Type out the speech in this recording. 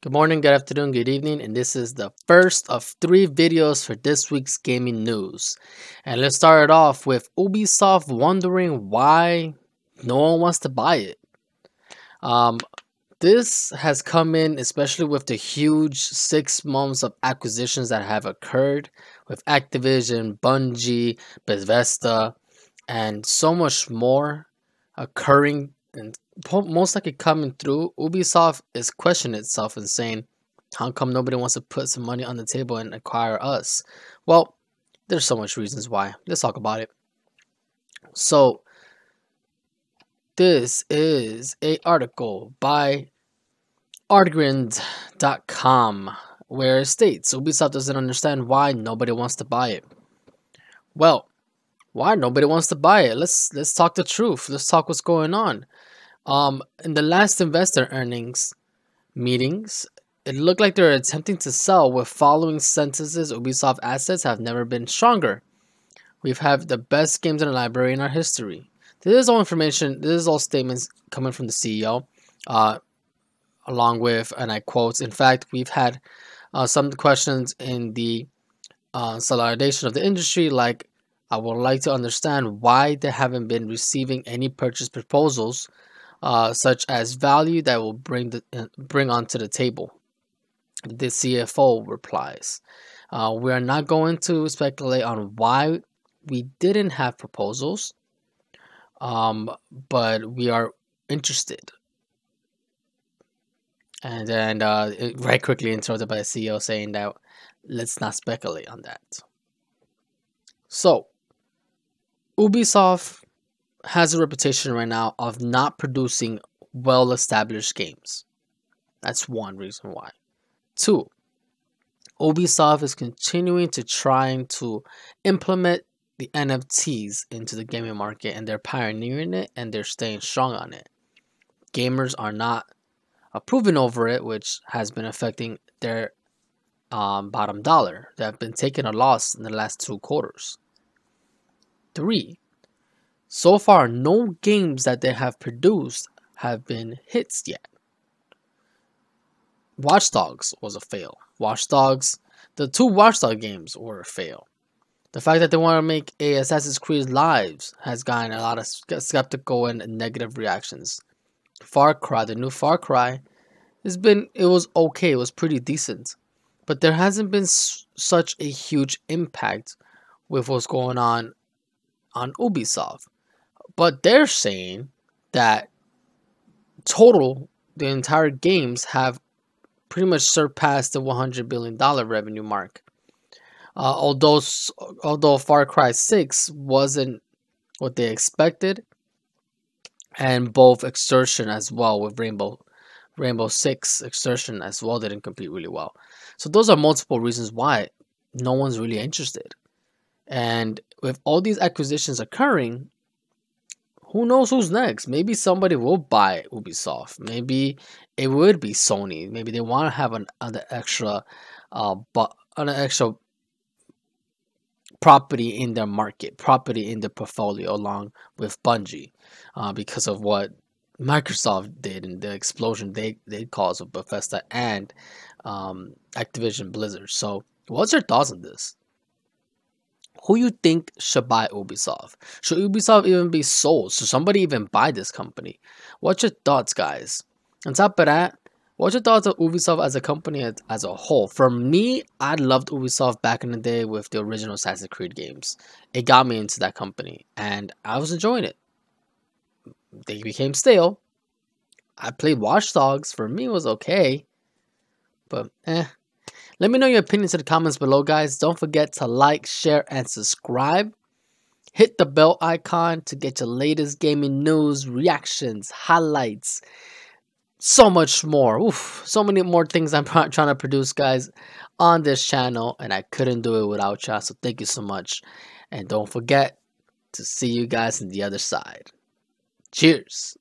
Good morning, good afternoon, good evening, and this is the first of three videos for this week's gaming news. And let's start it off with Ubisoft wondering why no one wants to buy it. Um, this has come in especially with the huge six months of acquisitions that have occurred with Activision, Bungie, Bethesda, and so much more occurring and most likely coming through, Ubisoft is questioning itself and saying, how come nobody wants to put some money on the table and acquire us? Well, there's so much reasons why. Let's talk about it. So, this is a article by Artgrind.com where it states Ubisoft doesn't understand why nobody wants to buy it. Well, why nobody wants to buy it? Let's let's talk the truth. Let's talk what's going on. Um, in the last investor earnings meetings, it looked like they're attempting to sell with following sentences Ubisoft assets have never been stronger. We've had the best games in the library in our history. This is all information, this is all statements coming from the CEO, uh, along with, and I quote, in fact, we've had uh, some questions in the uh, solidarity of the industry, like, I would like to understand why they haven't been receiving any purchase proposals uh, such as value that will bring the uh, bring onto the table. The CFO replies, uh, "We are not going to speculate on why we didn't have proposals, um, but we are interested." And then uh, very quickly interrupted by the CEO saying that let's not speculate on that. So, Ubisoft has a reputation right now of not producing well established games. That's one reason why. Two, Ubisoft is continuing to trying to implement the NFTs into the gaming market and they're pioneering it and they're staying strong on it. Gamers are not approving over it, which has been affecting their um, bottom dollar. They have been taking a loss in the last two quarters. Three, so far, no games that they have produced have been hits yet. Watch Dogs was a fail. Watch Dogs, the two Watch Dogs games were a fail. The fact that they want to make a Assassin's Creed Lives has gotten a lot of skeptical and negative reactions. Far Cry, the new Far Cry, has been it was okay, it was pretty decent, but there hasn't been such a huge impact with what's going on on Ubisoft. But they're saying that total, the entire games have pretty much surpassed the 100 billion dollar revenue mark. Uh, although although Far Cry 6 wasn't what they expected, and both Extraction as well with Rainbow Rainbow Six Extraction as well didn't compete really well. So those are multiple reasons why no one's really interested. And with all these acquisitions occurring, who knows who's next? Maybe somebody will buy Ubisoft. Maybe it would be Sony. Maybe they want to have an, an extra, uh, but an extra property in their market, property in the portfolio, along with Bungie, uh, because of what Microsoft did and the explosion they they caused with Bethesda and um, Activision Blizzard. So, what's your thoughts on this? Who you think should buy Ubisoft? Should Ubisoft even be sold? Should somebody even buy this company? What's your thoughts, guys? On top of that, what's your thoughts of Ubisoft as a company as, a whole? For me, I loved Ubisoft back in the day with the original Assassin's Creed games. It got me into that company, and I was enjoying it. They became stale. I played Watch Dogs. For me, was okay. But, eh, let me know your opinions in the comments below, guys. Don't forget to like, share, and subscribe. Hit the bell icon to get your latest gaming news, reactions, highlights, so much more. Oof, so many more things I'm trying to produce, guys, on this channel, and I couldn't do it without y'all. So thank you so much, and don't forget to see you guys on the other side. Cheers.